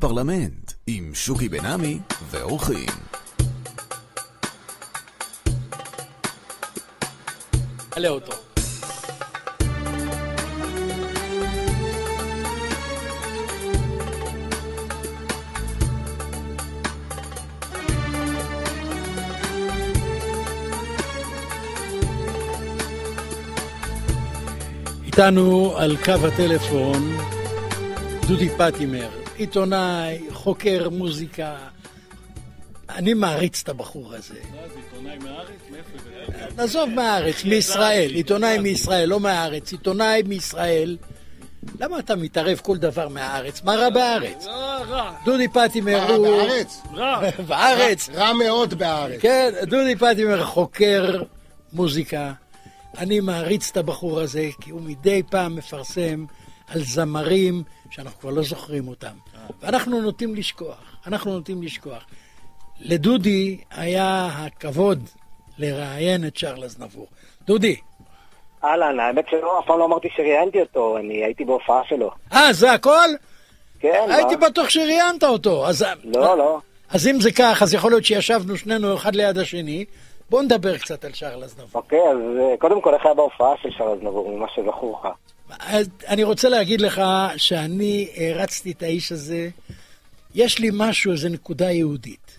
הפרלמנט, עם שוקי בן עמי ואורחים. איתנו על קו הטלפון דודי פטימר, עיתונאי, חוקר מוזיקה. אני מעריץ את הבחור הזה. מה זה, עיתונאי מהארץ? עזוב מהארץ, מישראל, עיתונאי מישראל, לא מהארץ, עיתונאי מישראל. למה אתה מתערב כל דבר מהארץ? מה רע בארץ? לא, רע. דודי פטימר מה, הוא... בארץ? רע. בארץ. רע מאוד בארץ. כן, דודי פטימר חוקר מוזיקה. אני מעריץ את הבחור הזה, כי הוא מדי פעם מפרסם על זמרים שאנחנו כבר לא זוכרים אותם. ואנחנו נוטים לשכוח, אנחנו נוטים לשכוח. לדודי היה הכבוד לראיין את צ'רלס נבור. דודי, אהלן, האמת שלא, אף פעם לא אמרתי שראיינתי אותו, אני הייתי בהופעה שלו. אה, זה הכל? כן, הייתי מה? בטוח שראיינת אותו. אז, לא, לא. אז אם זה כך, אז יכול להיות שישבנו שנינו אחד ליד השני. בואו נדבר קצת על צ'רלס נבור. אוקיי, אז אה, קודם כל, איך היה בהופעה של שרז נבור, ממה שזכור לך? אני רוצה להגיד לך שאני הרצתי את האיש הזה, יש לי משהו, איזו נקודה יהודית.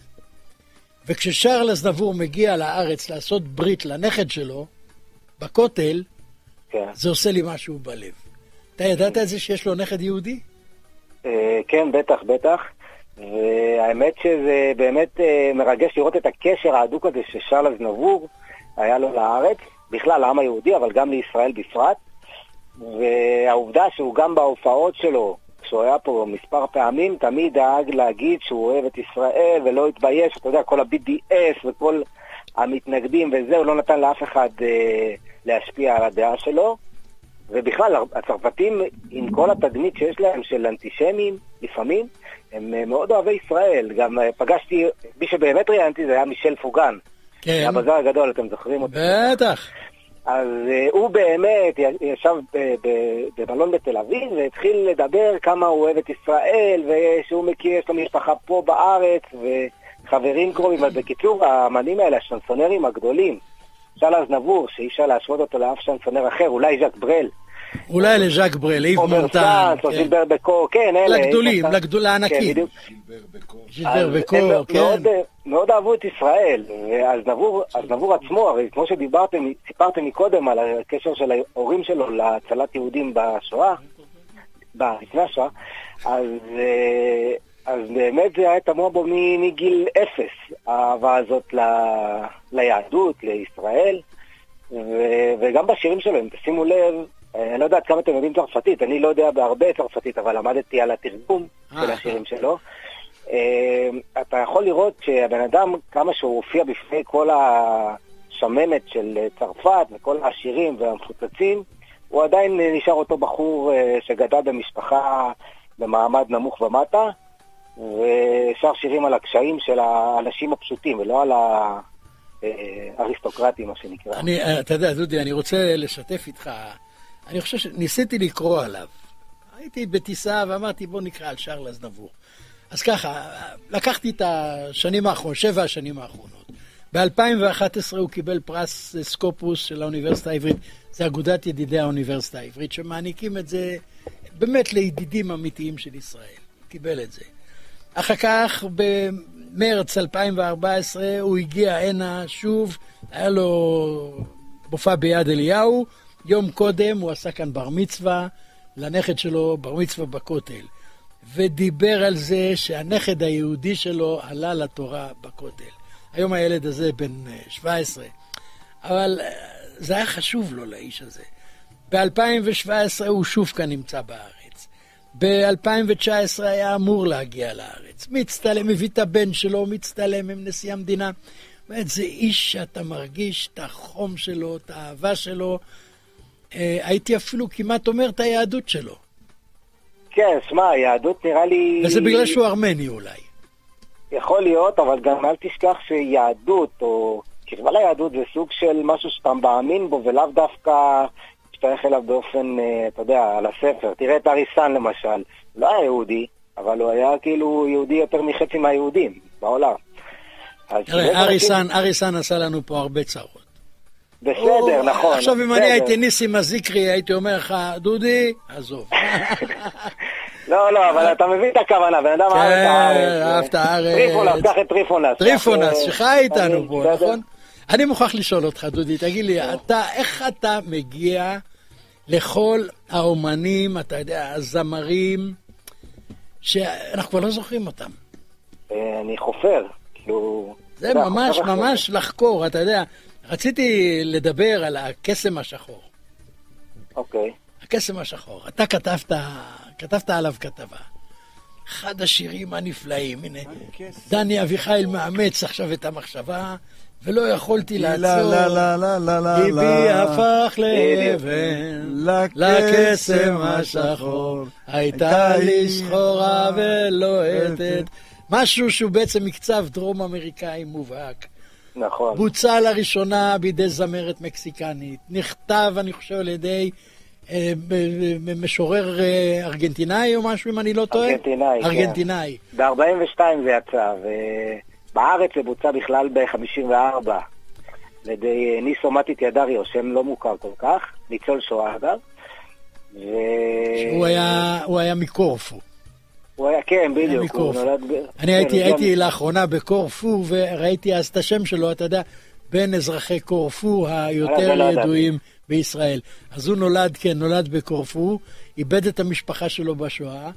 וכששרלס נבור מגיע לארץ לעשות ברית לנכד שלו, בכותל, כן. זה עושה לי משהו בלב. אתה ידעת את זה שיש לו נכד יהודי? אה, כן, בטח, בטח. והאמת שזה באמת אה, מרגש לראות את הקשר ההדוק הזה ששרלז נבור היה לו לארץ, בכלל לעם היהודי, אבל גם לישראל בפרט. והעובדה שהוא גם בהופעות שלו, כשהוא היה פה מספר פעמים, תמיד דאג להגיד שהוא אוהב את ישראל ולא התבייש, אתה יודע, כל ה-BDS וכל המתנגדים וזה, הוא לא נתן לאף אחד אה, להשפיע על הדעה שלו. ובכלל, הצרפתים, עם כל התדמית שיש להם של אנטישמים, לפעמים, הם אה, מאוד אוהבי ישראל. גם אה, פגשתי, מי שבאמת ראיינתי זה היה מישל פוגן. כן. היה בזאר הגדול, אתם זוכרים אותו? בטח. אז uh, הוא באמת ישב ב- ב- במלון בתל אביב והתחיל לדבר כמה הוא אוהב את ישראל ושהוא מכיר, יש לו משפחה פה בארץ וחברים קרובים, אז בקיצור, האמנים האלה, השנסונרים הגדולים, שלז נבור, שאי אפשר להשוות אותו לאף שנסונר אחר, אולי ז'ק ברל, אולי לז'אק ברל, איב עומר מונטן. סאנס או כן. זילבר בקור, כן, אלה. לגדולים, לענקים. כן. ז'ילבר אז בקור, כן. מאוד, מאוד אהבו את ישראל, אז נבור, אז נבור עצמו, הרי כמו שדיברתם, סיפרתם מקודם על הקשר של ההורים שלו להצלת יהודים בשואה, ב- לפני השואה, אז, אה, אז באמת זה היה תמוה בו מגיל אפס, האהבה הזאת ל- ליהדות, לישראל, ו- וגם בשירים שלו, אם תשימו לב, אני לא יודע עד כמה אתם יודעים צרפתית, אני לא יודע בהרבה צרפתית, אבל למדתי על התרגום של אה. השירים שלו. אה, אתה יכול לראות שהבן אדם, כמה שהוא הופיע בפני כל השמנת של אה, צרפת וכל העשירים והמפוצצים, הוא עדיין אה, נשאר אותו בחור אה, שגדל במשפחה במעמד נמוך ומטה, ושר שירים על הקשיים של האנשים הפשוטים, ולא על האריסטוקרטים, מה שנקרא. אני, אה, אתה יודע, דודי, אני רוצה לשתף איתך. אני חושב שניסיתי לקרוא עליו. הייתי בטיסה ואמרתי, בוא נקרא על שרלס נבור. אז ככה, לקחתי את השנים האחרונות, שבע השנים האחרונות. ב-2011 הוא קיבל פרס סקופוס של האוניברסיטה העברית. זה אגודת ידידי האוניברסיטה העברית, שמעניקים את זה באמת לידידים אמיתיים של ישראל. קיבל את זה. אחר כך, במרץ 2014, הוא הגיע הנה שוב, היה לו מופע ביד אליהו. יום קודם הוא עשה כאן בר מצווה לנכד שלו, בר מצווה בכותל. ודיבר על זה שהנכד היהודי שלו עלה לתורה בכותל. היום הילד הזה בן אה, 17, אבל אה, זה היה חשוב לו, לאיש הזה. ב-2017 הוא שוב כאן נמצא בארץ. ב-2019 היה אמור להגיע לארץ. מצטלם, מביא את הבן שלו, מצטלם עם נשיא המדינה. באמת, זה איש שאתה מרגיש את החום שלו, את האהבה שלו. אה, הייתי אפילו כמעט אומר את היהדות שלו. כן, שמע, היהדות נראה לי... וזה בגלל שהוא ארמני אולי. יכול להיות, אבל גם אל תשכח שיהדות, או קרבה ליהדות, זה סוג של משהו שאתה מאמין בו, ולאו דווקא משתייך אליו באופן, אה, אתה יודע, על הספר. תראה את אריס סאן למשל, לא היה יהודי, אבל הוא היה כאילו יהודי יותר מחצי מהיהודים בעולם. תראה, אריס סאן עשה לנו פה הרבה צרות. בסדר, נכון. עכשיו אם אני. הייתי ניסים הזיקרי, הייתי אומר לך, דודי, עזוב. לא, לא, אבל אתה מבין את הכוונה, בן אדם אהב את כן, הארץ. אהב את הארץ. טריפונאס, קח את טריפונאס. טריפונאס, קח, שחי אה, איתנו פה. נכון? אני מוכרח לשאול אותך, דודי, תגיד לי, אתה, איך אתה מגיע לכל האומנים, אתה יודע, הזמרים, שאנחנו כבר לא זוכרים אותם? אה, אני חופר, כאילו... זה ממש ממש לחקור, אתה יודע. רציתי לדבר על הקסם השחור. אוקיי. הקסם השחור. אתה כתבת, כתבת עליו כתבה. אחד השירים הנפלאים, הנה, דני אביחיל מאמץ עכשיו את המחשבה, ולא יכולתי לעצור. ליבי הפך לאבן, לקסם השחור, הייתה לי סחורה ולוהטת. משהו שהוא בעצם מקצב דרום אמריקאי מובהק. נכון. בוצע לראשונה בידי זמרת מקסיקנית. נכתב, אני חושב, על ידי אה, משורר אה, ארגנטינאי או משהו, אם אני לא טועה. ארגנטינאי, כן. ארגנטינאי. ב-42 זה יצא, ובארץ זה בוצע בכלל ב-54 על ידי ניסו מטיט ידריו, שם לא מוכר כל כך, ניצול שואה אגב. ו... שהוא היה, היה מקורפו. הוא היה, כן, בדיוק, הוא. נולד... אני כן, הייתי, הייתי לאחרונה בקורפו, וראיתי אז את השם שלו, אתה יודע, בין אזרחי קורפו אה, היותר ידעתי. ידועים בישראל. אז הוא נולד, כן, נולד בקורפו, איבד את המשפחה שלו בשואה,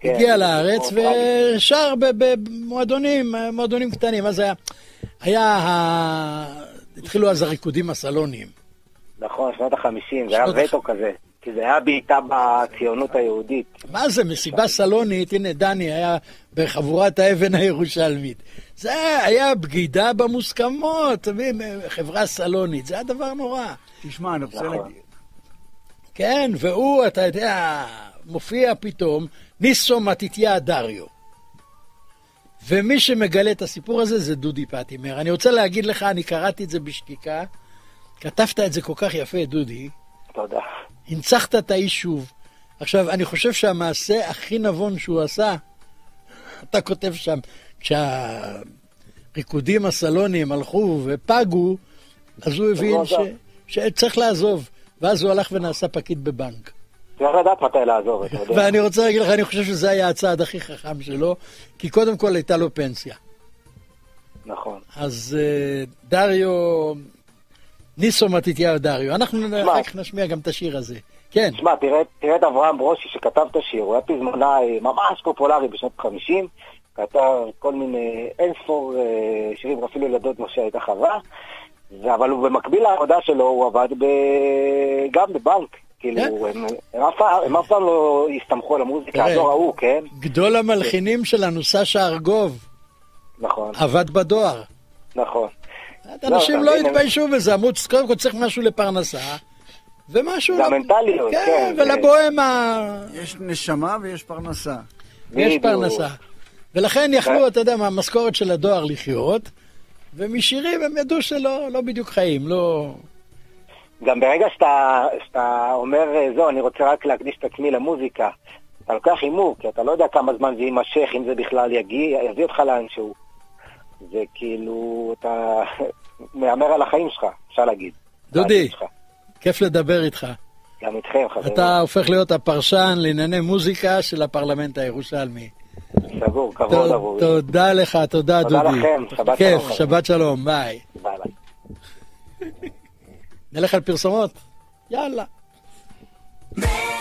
כן, הגיע לארץ. ושר במועדונים, מועדונים קטנים. אז היה, היה, ה- התחילו אז הריקודים הסלוניים. נכון, שנות ה-50, זה היה וטו כזה. כי זה היה בעיטה בציונות היהודית. מה זה, מסיבה סלונית, הנה דני היה בחבורת האבן הירושלמית. זה היה בגידה במוסכמות, חברה סלונית, זה היה דבר נורא. תשמע, אני רוצה נכון. להגיד... כן, והוא, אתה יודע, מופיע פתאום ניסו מתתיה דריו. ומי שמגלה את הסיפור הזה זה דודי פטימר. אני רוצה להגיד לך, אני קראתי את זה בשתיקה, כתבת את זה כל כך יפה, דודי, תודה. הנצחת את היישוב. עכשיו, אני חושב שהמעשה הכי נבון שהוא עשה, אתה כותב שם, כשהריקודים הסלוניים הלכו ופגו, אז הוא הבין הוא ש... שצריך לעזוב. ואז הוא הלך ונעשה פקיד בבנק. צריך לדעת מתי לעזוב, אתה יודע. ואני רוצה להגיד לך, אני חושב שזה היה הצעד הכי חכם שלו, כי קודם כל הייתה לו פנסיה. נכון. אז אה, דריו, ניסו מתתיהו דריו, אנחנו אחר כך נשמיע גם את השיר הזה. כן, תשמע, תראה, תראה את אברהם ברושי שכתב את השיר, הוא היה פזמונאי ממש פופולרי בשנות ה-50, כתב כל מיני אין ספור אה, שירים, אפילו ילדות משה הייתה חווה, אבל הוא במקביל לעבודה שלו, הוא עבד ב... גם בבנק. כאילו, כן. הם, אף פעם- לא הסתמכו על המוזיקה. הדור ההוא, כן? גדול המלחינים שלנו, סשה ארגוב, נכון, עבד בדואר. נכון. אנשים לא מבין, התביישו בזה, אמרו, קודם כל צריך משהו לפרנסה, ומשהו... זה המנטליות, כן, כן, זה- ולבוהמה יש נשמה ויש פרנסה. יש. פרנסה. ולכן יכלו, כן. אתה יודע, מהמשכורת של הדואר לחיות, ומשירים הם ידעו שלא לא בדיוק חיים, לא... גם ברגע שאתה, שאתה אומר, אה, זהו, אני רוצה רק להקדיש את עצמי למוזיקה, אתה לוקח הימור, כי אתה לא יודע כמה זמן זה יימשך, אם זה בכלל יגיע, יביא אותך לאנשהו. זה כאילו, אתה מהמר על החיים שלך, אפשר להגיד. דודי. כיף לדבר איתך. גם איתכם, חברים. אתה הופך להיות הפרשן לענייני מוזיקה של הפרלמנט הירושלמי. סגור, כבוד עבורי. תודה לך, תודה תודה דודי. לכם, שבת כיף, שלום, חברים. שבת שלום, ביי. ביי ביי. נלך על פרסומות? יאללה.